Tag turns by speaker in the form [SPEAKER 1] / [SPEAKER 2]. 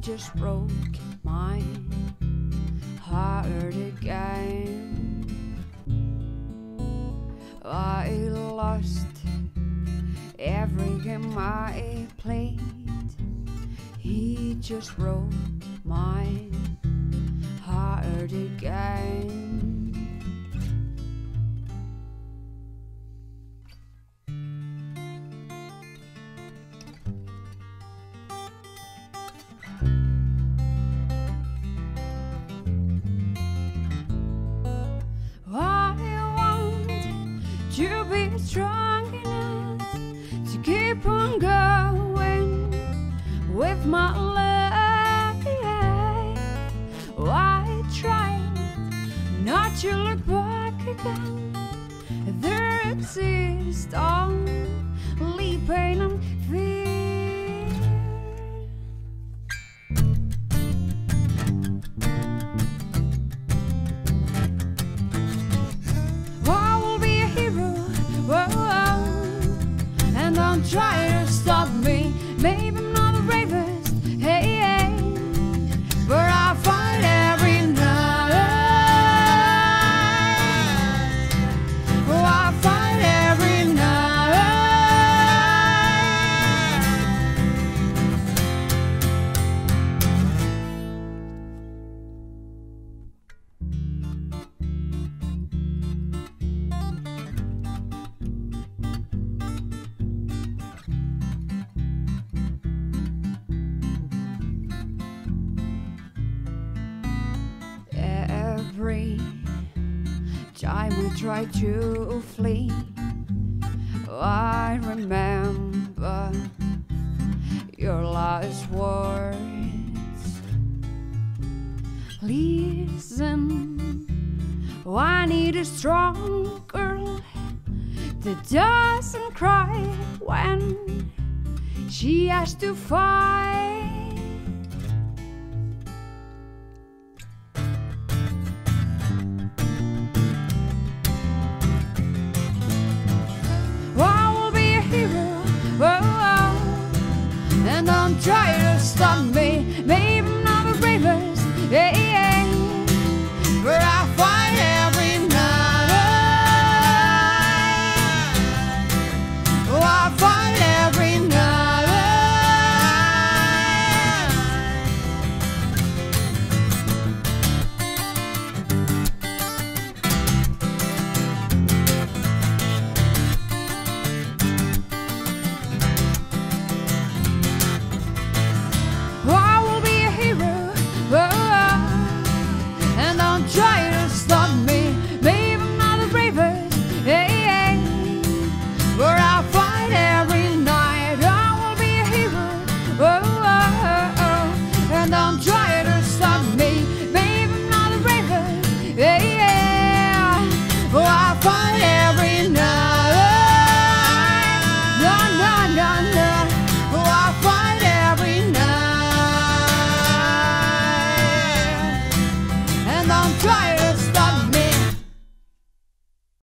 [SPEAKER 1] just broke my heart again. I lost every game I played. He just broke my heart again. Strong enough to keep on going with my life. I tried not to look back again. There exists only pain don't try Time I try to flee, I remember your last words. Listen, I need a strong girl that doesn't cry when she has to fight.